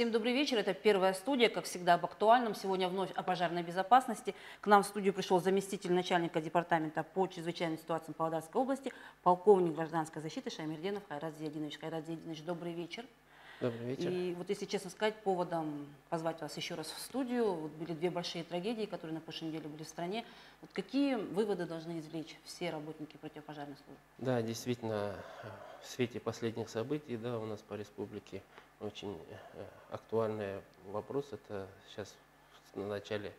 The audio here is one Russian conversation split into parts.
Всем добрый вечер. Это первая студия, как всегда, об актуальном. Сегодня вновь о пожарной безопасности. К нам в студию пришел заместитель начальника департамента по чрезвычайным ситуациям Павлодарской области, полковник гражданской защиты Шаймерденов Хайрат Зиядинович. Хайрат Зиядинович, добрый вечер. Добрый вечер. И вот если честно сказать, поводом позвать вас еще раз в студию, вот были две большие трагедии, которые на прошлой неделе были в стране. Вот какие выводы должны извлечь все работники противопожарной службы? Да, действительно, в свете последних событий, да, у нас по республике очень э, актуальный вопрос. Это сейчас на начале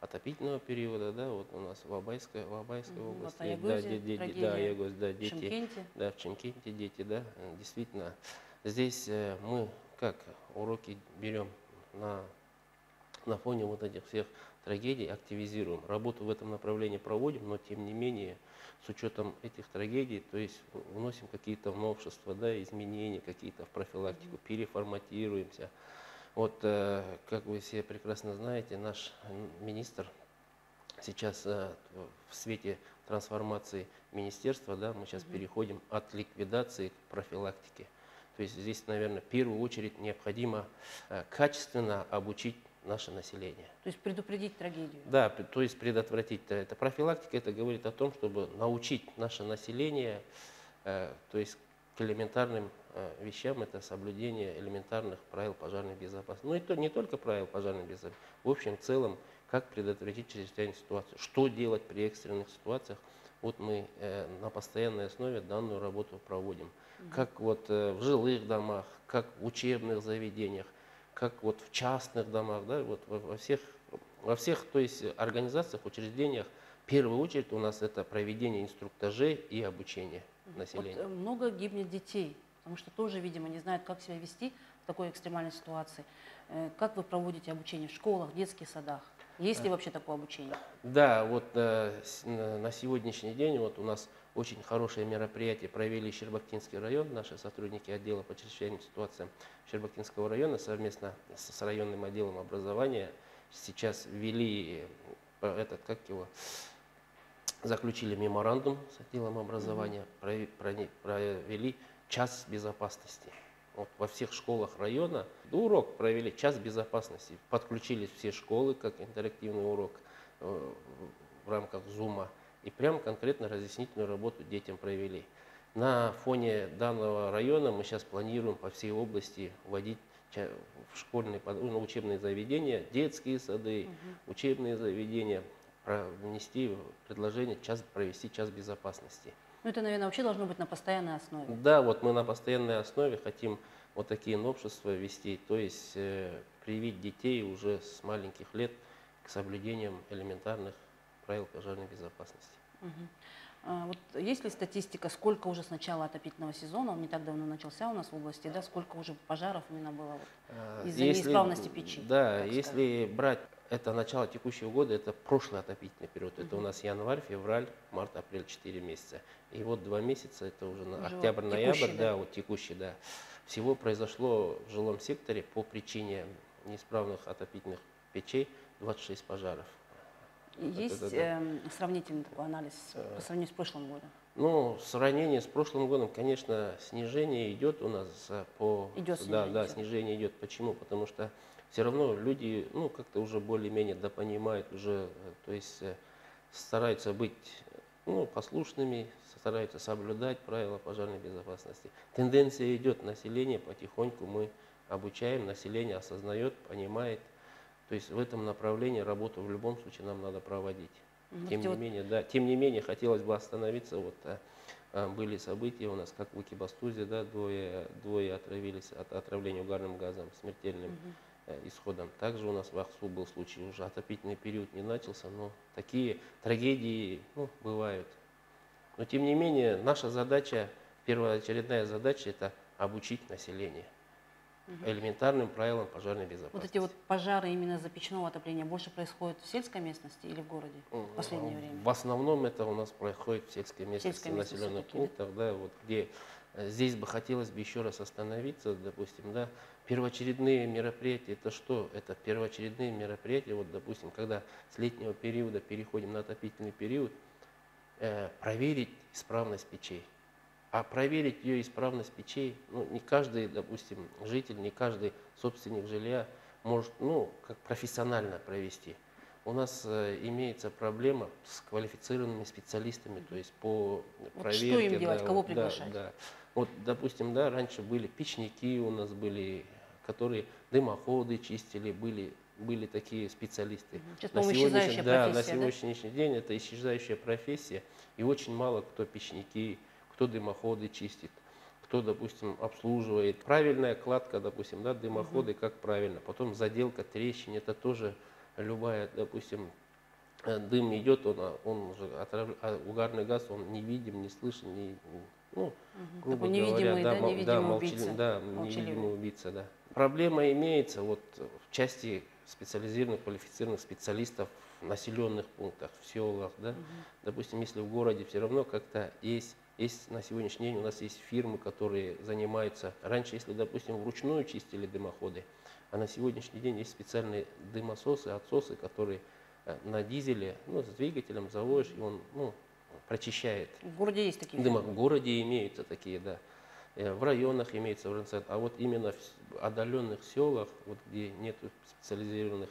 отопительного периода, да, вот у нас в Абайской, в Абайской области, вот Аягузе да, де- де- да, Аягуз, да, дети, Шымкенте. да, в Чемкенте дети, да, действительно, здесь э, мы как уроки берем на, на фоне вот этих всех трагедий, активизируем, работу в этом направлении проводим, но тем не менее, с учетом этих трагедий, то есть вносим какие-то новшества, да, изменения какие-то в профилактику, переформатируемся. Вот, э, как вы все прекрасно знаете, наш министр сейчас э, в свете трансформации министерства, да, мы сейчас Мгм. переходим от ликвидации к профилактике. То есть здесь, наверное, в первую очередь необходимо э, качественно обучить наше население. То есть предупредить трагедию. Да, то есть предотвратить это. Профилактика это говорит о том, чтобы научить наше население, э, то есть к элементарным э, вещам, это соблюдение элементарных правил пожарной безопасности. Ну и то, не только правил пожарной безопасности, в общем в целом, как предотвратить чрезвычайную ситуацию, что делать при экстренных ситуациях. Вот мы э, на постоянной основе данную работу проводим. Как вот э, в жилых домах, как в учебных заведениях, как вот в частных домах, да, вот во, во всех, во всех, то есть организациях, учреждениях, в первую очередь у нас это проведение инструктажей и обучение Вот населения. э, много гибнет детей, потому что тоже, видимо, не знают, как себя вести в такой экстремальной ситуации. Э, Как вы проводите обучение в школах, в детских садах? Есть ли вообще такое обучение? Да, вот э, на сегодняшний день вот у нас очень хорошее мероприятие провели Щербактинский район, наши сотрудники отдела по чрезвычайным ситуациям Щербактинского района совместно с, районным отделом образования сейчас ввели э, этот, как его, заключили меморандум с отделом образования, прони- провели час безопасности. Вот во всех школах района урок провели час безопасности. Подключились все школы как интерактивный урок э, в рамках Зума. И прям конкретно разъяснительную работу детям провели. На фоне данного района мы сейчас планируем по всей области вводить в школьные, ну, учебные заведения, детские сады, учебные заведения, внести предложение час, провести час безопасности. Ну, это, наверное, вообще должно быть на постоянной основе. Да, вот мы на постоянной основе хотим вот такие новшества ввести, то есть э, привить детей уже с маленьких лет к соблюдениям элементарных правил пожарной безопасности. А Вот есть ли статистика, сколько уже с начала отопительного сезона, он не так давно начался у нас в области, да, сколько уже пожаров именно было? вот? А, Из-за неисправности печи, Да, если брать это начало текущего года, это прошлый отопительный период. Это у нас январь, февраль, март, апрель, 4 месяца. И вот два месяца, это уже Уже вот октябрь, ноябрь, текущий, да? да, вот текущий, да. Всего произошло в жилом секторе по причине неисправных отопительных печей 26 пожаров. Есть это да. эм, сравнительный такой анализ Э. по сравнению с прошлым годом? Ну, в сравнении с прошлым годом, конечно, снижение идет у нас по... Идет да, снижение, да, всё. снижение идет. Почему? Потому что все равно люди, ну, как-то уже более-менее допонимают, уже, э, то есть э, стараются быть, ну, послушными, стараются соблюдать правила пожарной безопасности. Тенденция идет, население потихоньку мы обучаем, население осознает, понимает. То есть в этом направлении работу в любом случае нам надо проводить. Тем не вот менее, да, тем не менее, хотелось бы остановиться. Вот а, были события у нас, как в Экибастузе, да, двое, двое отравились от отравления угарным газом, смертельным Мгм. э, исходом. Также у нас в Ахсу был случай, уже отопительный период не начался, но такие трагедии ну, бывают. Но тем не менее, наша задача, первоочередная задача, это обучить население Элементарным правилам пожарной Вот безопасности. эти вот пожары именно за печного отопления больше происходят в сельской местности или в городе в последнее время? В основном это у нас происходит в сельской местности, Сельской местности населенных да? пунктах, да, вот где э, здесь бы хотелось бы еще раз остановиться, допустим, да, первоочередные мероприятия, это что? Это первоочередные мероприятия, вот, допустим, когда с летнего периода переходим на отопительный период, э, проверить исправность печей. А проверить ее исправность печей, ну, не каждый, допустим, житель, не каждый собственник жилья может, ну, как профессионально провести. У нас э, имеется проблема с квалифицированными специалистами, то есть по Вот проверке. что им делать, да, кого вот, да, приглашать? да. Вот, допустим, да, раньше были печники у нас были, которые дымоходы чистили, были, были такие специалисты. Сейчас, На сегодняшний- да, профессия, на да? сегодняшний день это исчезающая профессия, и очень мало кто печники, кто дымоходы чистит, кто, допустим, обслуживает. Правильная кладка, допустим, да, дымоходы, как правильно. Потом заделка трещин, это тоже любая, допустим, э, дым идет, он, он уже отрав- а угарный газ, он не видим, не слышен, не, ну, грубо Такой невидимый, говоря, да, мол- невидимый молчали- убийца. да, молчаливый. невидимый убийца, да. Проблема имеется вот в части специализированных, квалифицированных специалистов в населенных пунктах, в селах, да. Допустим, если в городе все равно как-то есть, есть на сегодняшний день у нас есть фирмы, которые занимаются. Раньше, если, допустим, вручную чистили дымоходы, а на сегодняшний день есть специальные дымососы, отсосы, которые э, на дизеле, ну, с двигателем заводишь, и он, ну, прочищает В городе есть такие Дыма. В городе имеются такие, да. Э, В районах имеется, в а вот именно в отдаленных селах, вот где нет специализированных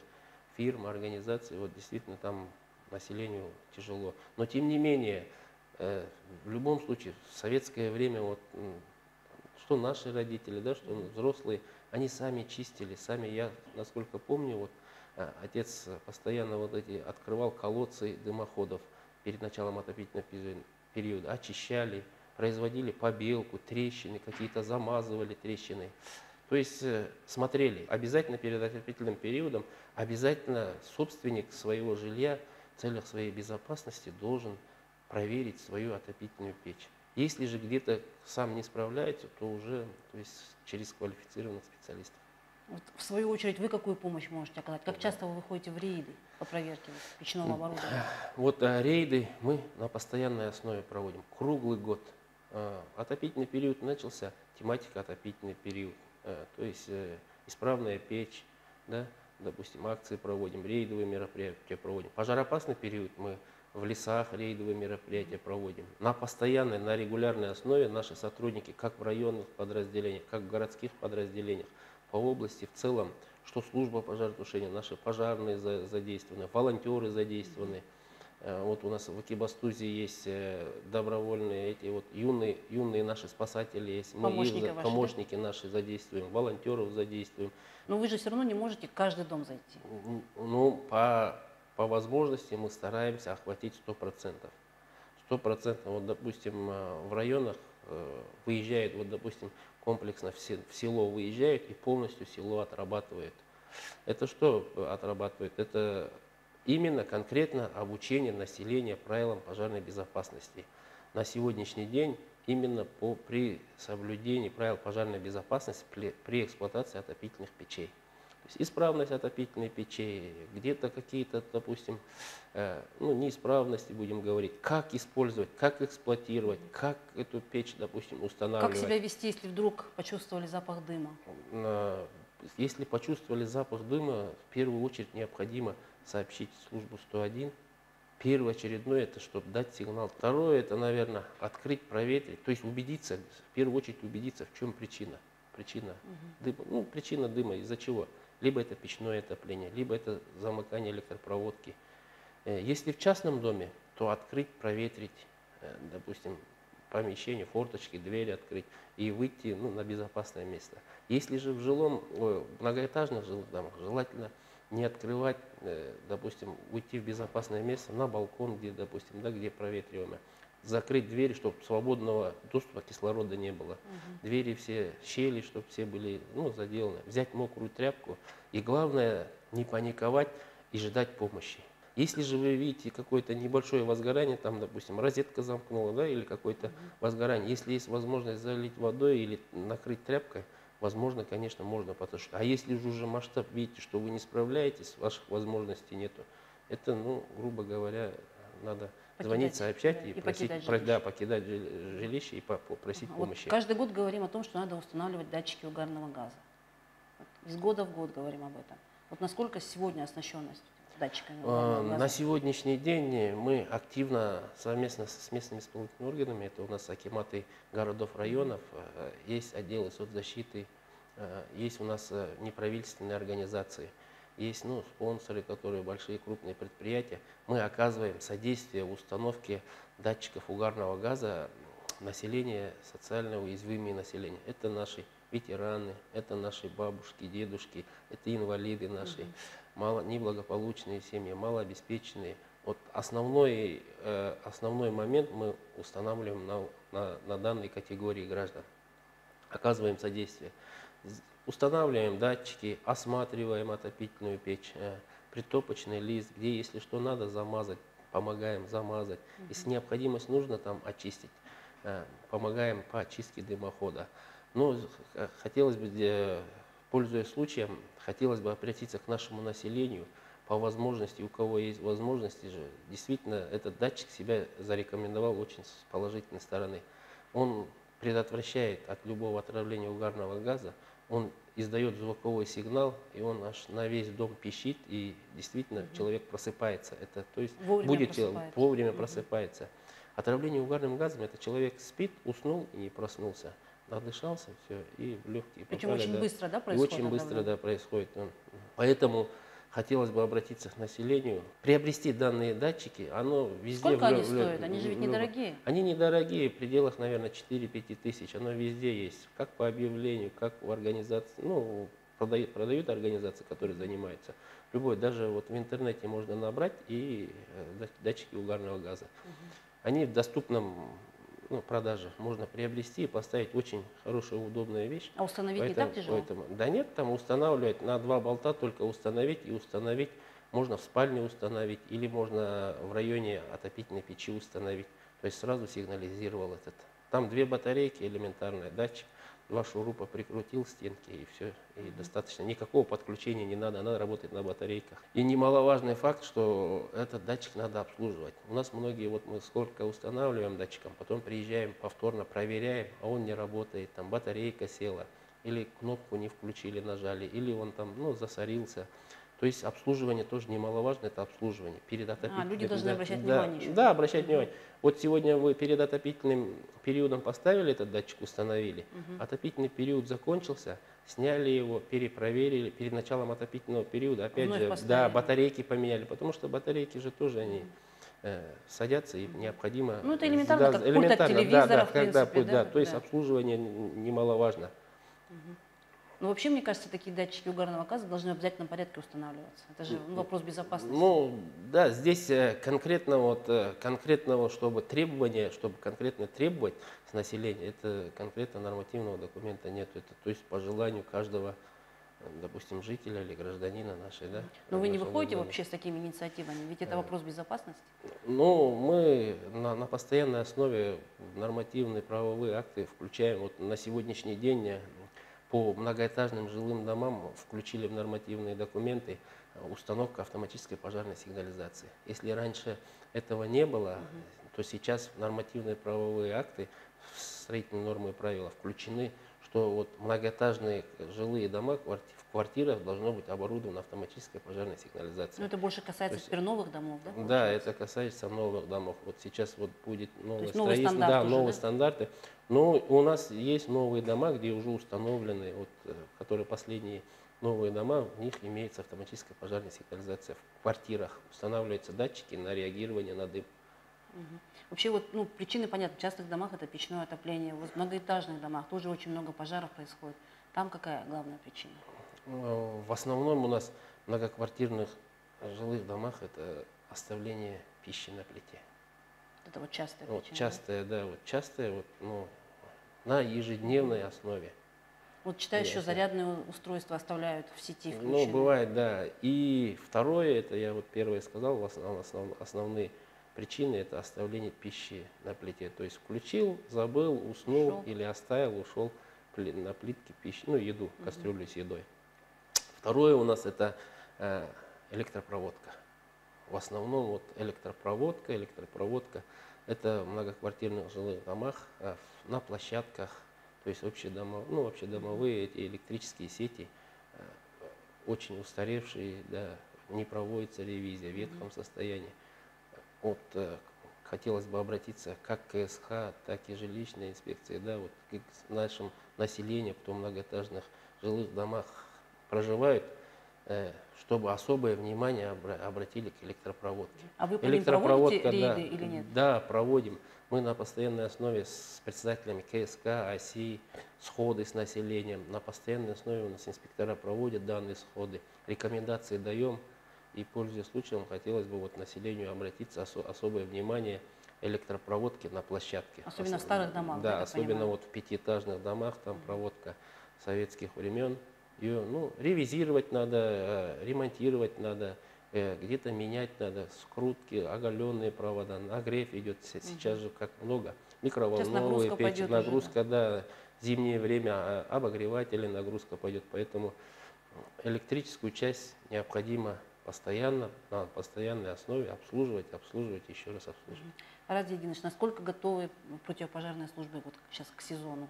фирм, организаций, вот действительно там населению тяжело. Но тем не менее, в любом случае, в советское время, вот, что наши родители, да, что взрослые, они сами чистили, сами, я, насколько помню, вот, э, отец э, постоянно вот эти открывал колодцы дымоходов перед началом отопительного пе- периода, очищали, производили побелку, трещины, какие-то замазывали трещины. То есть э, смотрели, обязательно перед отопительным периодом, обязательно собственник своего жилья в целях своей безопасности должен проверить свою отопительную печь. Если же где-то сам не справляется, то уже то есть, через квалифицированных специалистов. Вот, в свою очередь, вы какую помощь можете оказать? Как часто вы выходите в рейды по проверке печного оборудования? Вот э, рейды мы на постоянной основе проводим, круглый год. Э, Отопительный период начался, тематика отопительный период. Э, То есть исправная печь, да, допустим, акции проводим, рейдовые мероприятия проводим. Пожароопасный период мы в лесах рейдовые мероприятия проводим. На постоянной, на регулярной основе наши сотрудники, как в районных подразделениях, как в городских подразделениях, по области в целом, что служба пожаротушения, наши пожарные за- задействованы, волонтеры задействованы. Э, Вот у нас в Экибастузе есть э, добровольные эти вот юные, юные наши спасатели есть. Мы их Помощники за- ваши, да? помощники наши задействуем, волонтеров задействуем. Но вы же все равно не можете каждый дом зайти. Ну, по, по возможности мы стараемся охватить 100%. 100%, вот, допустим, э, в районах э, выезжает, вот, допустим, комплексно в се- в село выезжают и полностью село отрабатывает. Это что отрабатывает? Это именно конкретно обучение населения правилам пожарной безопасности. На сегодняшний день именно по, при соблюдении правил пожарной безопасности при, при эксплуатации отопительных печей. Есть исправность отопительной печей, где-то какие-то, допустим, э, ну, неисправности, будем говорить, как использовать, как эксплуатировать, как эту печь, допустим, устанавливать. Как себя вести, если вдруг почувствовали запах дыма? На- Если почувствовали запах дыма, в первую очередь необходимо сообщить службу 101. Первоочередное это чтобы дать сигнал. Второе это, наверное, открыть, проветрить, то есть убедиться, в первую очередь убедиться, в чем причина. Причина дыма. Ну, причина дыма из-за чего? Либо это печное отопление, либо это замыкание электропроводки. Э, Если в частном доме, то открыть, проветрить, э, допустим, помещение, форточки, двери открыть и выйти ну, на безопасное место. Если же в жилом, ой, в многоэтажных жилых домах желательно не открывать, э, допустим, уйти в безопасное место на балкон, где, допустим, да, где проветриваемое, закрыть двери, чтобы свободного доступа кислорода не было. Двери все, щели, чтобы все были ну, заделаны. Взять мокрую тряпку. И главное, не паниковать и ждать помощи. Если же вы видите какое-то небольшое возгорание, там, допустим, розетка замкнула, да, или какое-то возгорание, если есть возможность залить водой или накрыть тряпкой, возможно, конечно, можно потушить. А если же уже масштаб, видите, что вы не справляетесь, ваших возможностей нету, это, ну, грубо говоря, надо звонить, Покидать, сообщать да, и, и просить, покидать жилище. да, покидать жи- жилище и по- попросить Вот помощи. каждый год говорим о том, что надо устанавливать датчики угарного газа. Вот из года в год говорим об этом. Вот насколько сегодня оснащенность датчиками? А, угарного газа? На сегодняшний день мы активно совместно с местными исполнительными органами, это у нас акиматы городов, районов, э, есть отделы соцзащиты, э, есть у нас э, неправительственные организации, есть ну, спонсоры, которые большие крупные предприятия. Мы оказываем содействие в установке датчиков угарного газа населения, социально уязвимые населения. Это наши ветераны, это наши бабушки, дедушки, это инвалиды наши, мало, неблагополучные семьи, малообеспеченные. Вот основной, э, основной момент мы устанавливаем на, на, на данной категории граждан. Оказываем содействие. Устанавливаем датчики, осматриваем отопительную печь, э, притопочный лист, где если что надо замазать, помогаем замазать. Если необходимость нужно там очистить, э, помогаем по очистке дымохода. Но з- х- хотелось бы, э, пользуясь случаем, хотелось бы обратиться к нашему населению по возможности, у кого есть возможности же, действительно этот датчик себя зарекомендовал очень с положительной стороны. Он предотвращает от любого отравления угарного газа, он издает звуковой сигнал, и он аж на весь дом пищит, и действительно человек просыпается. Это, то есть Вовремя будет тел- просыпается. вовремя Мгм. просыпается. Отравление угарным газом это человек спит, уснул и не проснулся. Надышался, все, и в легкие Причем попали, очень да. быстро, да, И происходит? очень быстро, да, происходит. он. Поэтому хотелось бы обратиться к населению, приобрести данные датчики, оно везде... Сколько в они в стоят? Они же ведь недорогие. Они недорогие, в пределах, наверное, 4-5 тысяч. Оно везде есть, как по объявлению, как в организации, ну, продают, продают организации, которые занимаются. Любой, даже вот в интернете можно набрать и э, дат- датчики угарного газа. Они в доступном ну, продаже можно приобрести и поставить очень хорошая, удобная вещь. А установить не Поэтому- так тяжело? поэтому- да нет, там устанавливать на два болта только установить и установить. Можно в спальне установить или можно в районе отопительной печи установить. То есть сразу сигнализировал этот. Там две батарейки, элементарная датчик, два шурупа прикрутил стенки и все, и достаточно. Никакого подключения не надо, она работает на батарейках. И немаловажный факт, что этот датчик надо обслуживать. У нас многие, вот мы сколько устанавливаем датчиком, потом приезжаем, повторно проверяем, а он не работает, там батарейка села, или кнопку не включили, нажали, или он там, ну, засорился. То есть обслуживание тоже немаловажно, это обслуживание. Перед отопительным, А, люди должны да, обращать да, внимание еще. Да, обращать внимание. Вот сегодня вы перед отопительным периодом поставили этот датчик, установили. Отопительный период закончился, сняли его, перепроверили. Перед началом отопительного периода, опять Вновь же, да, поставили. батарейки поменяли, потому что батарейки же тоже они э, садятся и необходимо. Ну, это элементарно, да, как пульт от элементарно, да, телевизора, да, в принципе, пульт, да, да, то есть да. обслуживание немаловажно. Ну, вообще, мне кажется, такие датчики угарного газа должны в обязательном порядке устанавливаться. Это же ну, вопрос безопасности. Ну, да, здесь э, конкретно вот, э, конкретного, чтобы требования, чтобы конкретно требовать с населения, это конкретно нормативного документа нет. Это, то есть по желанию каждого, э, допустим, жителя или гражданина нашей, да. Но вы не выходите города. вообще с такими инициативами? Ведь это вопрос безопасности. Ну, мы на, на постоянной основе нормативные правовые акты включаем. Вот на сегодняшний день по многоэтажным жилым домам включили в нормативные документы э, установку автоматической пожарной сигнализации. Если раньше этого не было, то сейчас в нормативные правовые акты, в строительные нормы и правила включены, что вот многоэтажные жилые дома кварти- в квартирах должно быть оборудована автоматической пожарной сигнализацией. Но это больше касается есть- теперь новых домов, да? Да, получается? это касается новых домов. Вот сейчас вот будет новое есть строительство, стандарт да, уже, новые да? стандарты. Но у нас есть новые дома, где уже установлены, вот, э, которые последние новые дома, в них имеется автоматическая пожарная сигнализация. В квартирах устанавливаются датчики на реагирование на дым. Мгм. Вообще вот, ну, причины понятны. В частных домах это печное отопление. Вот в многоэтажных домах тоже очень много пожаров происходит. Там какая главная причина? Ну, В основном у нас в многоквартирных жилых домах это оставление пищи на плите. Это вот частая Вот причина. да? частое, да, вот частое, вот, ну, на ежедневной основе. Вот читаю, еще зарядные устройства оставляют в сети Ну, включены. бывает, да. И второе, это я вот первое сказал, в основ- основ- основные причины это оставление пищи на плите. То есть включил, забыл, уснул Ушел. или оставил, ушел на плитке пищи, ну, еду, кастрюлю с едой. Второе у нас это э, электропроводка. В основном вот электропроводка, электропроводка это в многоквартирных жилых домах, э, на площадках, то есть общедомов, ну, общедомовые эти электрические сети, э, очень устаревшие, да, не проводится ревизия в ветхом состоянии. Вот хотелось бы обратиться как к КСХ, так и жилищной инспекции, да, вот к нашим населению, кто в многоэтажных жилых домах проживает, э, чтобы особое внимание обра- обратили к электропроводке. А вы по ним проводите да, рейды или нет? да, проводим. Мы на постоянной основе с председателями КСК, ОСИ, сходы с населением. На постоянной основе у нас инспектора проводят данные сходы. Рекомендации даем. И, пользуясь случаем, хотелось бы вот населению обратиться, осо- особое внимание электропроводки на площадке. Особенно в Ос- старых домах, да, особенно понимаю? вот в пятиэтажных домах, там проводка советских времен. Ее ну, ревизировать надо, э, ремонтировать надо, э, где-то менять надо, скрутки, оголенные провода, нагрев идет се- сейчас же как много. Микроволновые нагрузка печи, уже, нагрузка, да, зимнее время, а, обогреватели, нагрузка пойдет. Поэтому электрическую часть необходимо постоянно, на постоянной основе обслуживать, обслуживать, еще раз обслуживать. Ради Единович, насколько готовы противопожарные службы вот сейчас к сезону?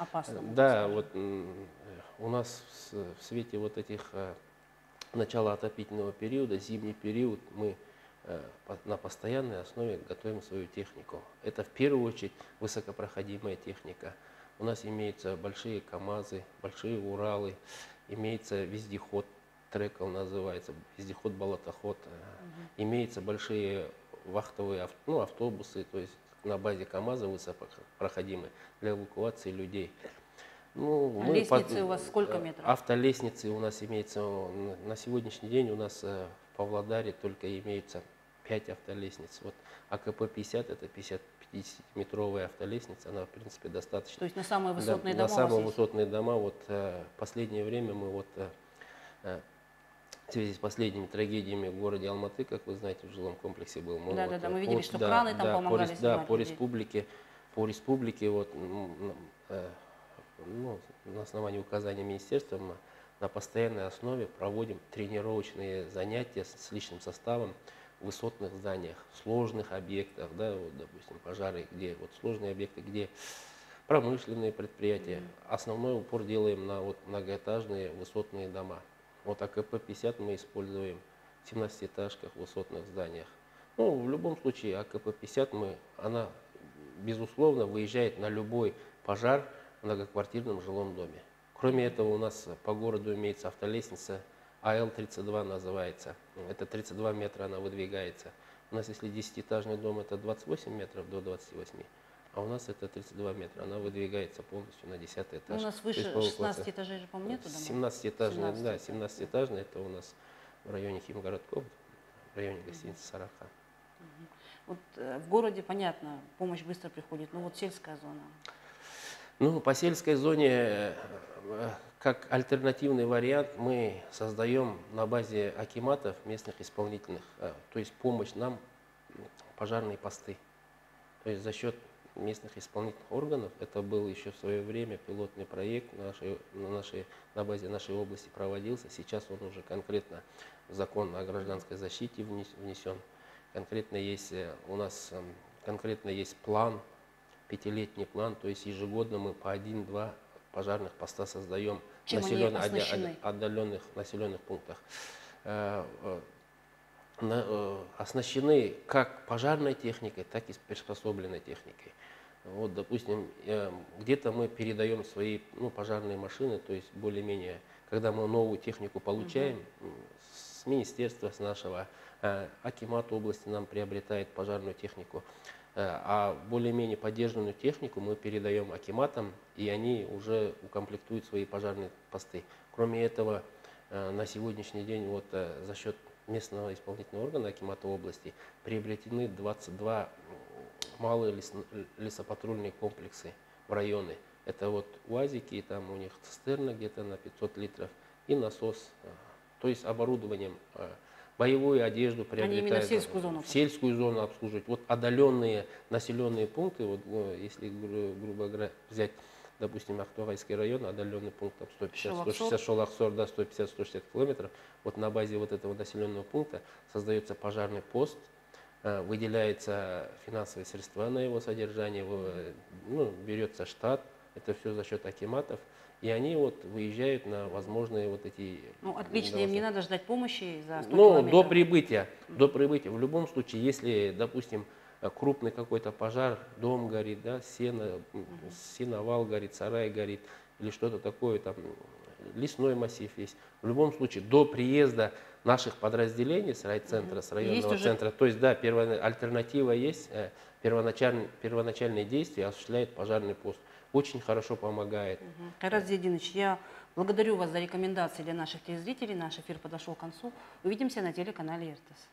Опасно. Да, вот у нас в свете вот этих э, начала отопительного периода, зимний период, мы э, на постоянной основе готовим свою технику. Это в первую очередь высокопроходимая техника. У нас имеются большие КАМАЗы, большие Уралы, имеется вездеход, трекл называется, вездеход-болотоход. э, Имеются большие вахтовые ну, автобусы, то есть на базе КАМАЗа высокопроходимые для эвакуации людей. Ну, А мы лестницы у вас сколько э, метров? Автолестницы у нас имеется, на сегодняшний день у нас э, в Павлодаре только имеется 5 автолестниц. Вот АКП-50 это 50-метровая автолестница, она в принципе достаточно. То есть на самые Да, высотные на дома вас самые высотные дома, вот э, последнее время мы вот э, э, в связи с последними трагедиями в городе Алматы, как вы знаете, в жилом комплексе был. мы Да-да-да, вот, мы э, видели, по- что да, краны там да, по помогали рес- Да, по людей. республике, по республике вот м, э, ну, на основании указания министерства мы на постоянной основе проводим тренировочные занятия с, с личным составом в высотных зданиях, сложных объектах, да, вот, допустим, пожары, где вот сложные объекты, где промышленные предприятия. Основной упор делаем на вот многоэтажные высотные дома. Вот АКП-50 мы используем в 17-этажках, высотных зданиях. Ну, в любом случае, АКП-50, мы, она, безусловно, выезжает на любой пожар в многоквартирном жилом доме. Кроме этого, у нас по городу имеется автолестница АЛ-32 называется. Это 32 метра она выдвигается. У нас, если 10-этажный дом, это 28 метров до 28, а у нас это 32 метра. Она выдвигается полностью на 10 этаж. Ну, у нас есть выше по 16 эвакуации. этажей же, по-моему, нету домов? 17-этажный, да, 17 17-этажный, это у нас в районе Химгородков, в районе гостиницы Сараха. Вот э, в городе, понятно, помощь быстро приходит, но вот сельская зона. Ну, по сельской зоне, э, э, как альтернативный вариант, мы создаем на базе акиматов местных исполнительных, то есть помощь нам пожарные посты. То есть за счет местных исполнительных органов, это был еще в свое время пилотный проект на нашей, на, нашей, на базе нашей области проводился, сейчас он уже конкретно в закон о гражданской защите внес- внесен. Конкретно есть э, у нас эм, конкретно есть план пятилетний план, то есть ежегодно мы по один-два пожарных поста создаем в населенных, отдаленных населенных пунктах. Э, на- оснащены как пожарной техникой, так и приспособленной техникой. Вот, допустим, где-то мы передаем свои ну, пожарные машины, то есть более-менее, когда мы новую технику получаем, м, с министерства, с нашего, э, Акимат области нам приобретает пожарную технику, Э, а более-менее поддержанную технику мы передаем Акиматам, и они уже укомплектуют свои пожарные посты. Кроме этого, на сегодняшний день вот за счет местного исполнительного органа Акимата области приобретены 22 малые лесно- лесопатрульные комплексы в районы. Это вот УАЗики, там у них цистерна где-то на 500 литров и насос. э, То есть оборудованием, э, боевую одежду приобретают. именно в сельскую зону В сельскую зону обслуживать. Вот отдаленные населенные пункты, вот, э, если, гру- грубо говоря, взять, допустим, Актугайский район, отдаленный пункт там 150, Шолохсор. 160, Шолохсор, да, 150-160 километров, вот на базе вот этого населенного пункта создается пожарный пост, э, выделяется финансовые средства на его содержание, э, ну, берется штат, это все за счет акиматов, и они вот выезжают на возможные вот эти... Ну, отлично, им не надо ждать помощи за 100 Ну, до километров. прибытия, до прибытия. В любом случае, если, допустим, крупный какой-то пожар, дом горит, да, сено, сеновал горит, сарай горит, или что-то такое, там, лесной массив есть. В любом случае, до приезда наших подразделений с райцентра, с районного уже- центра, то есть, да, первая альтернатива есть, э, первоначаль- первоначальные действия осуществляет пожарный пост. Очень хорошо помогает. Мгм. Кайрат Зиединович, я благодарю вас за рекомендации для наших телезрителей. Наш эфир подошел к концу. Увидимся на телеканале РТС.